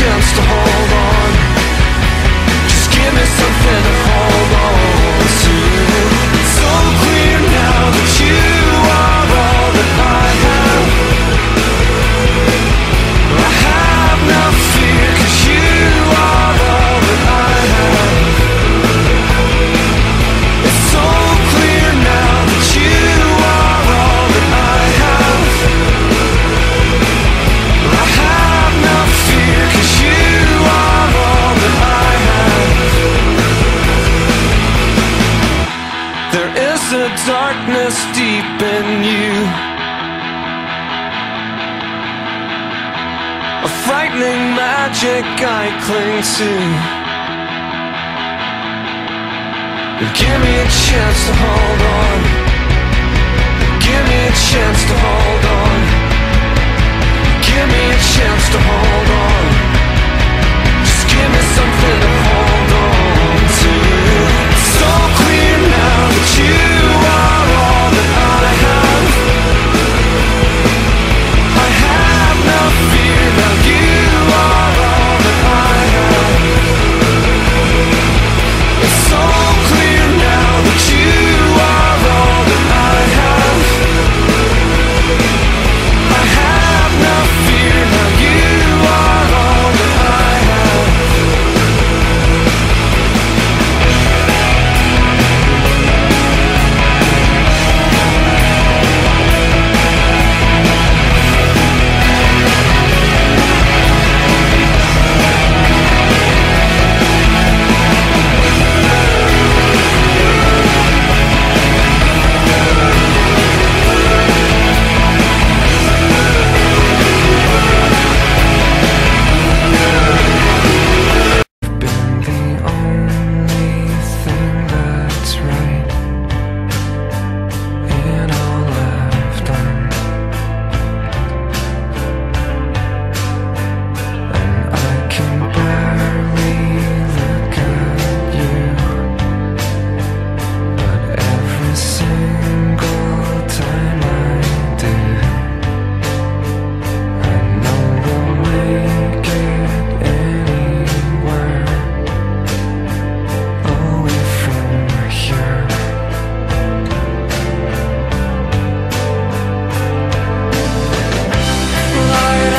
chance to hold darkness deep in you. A frightening magic I cling to. Give me a chance to hold on. fire.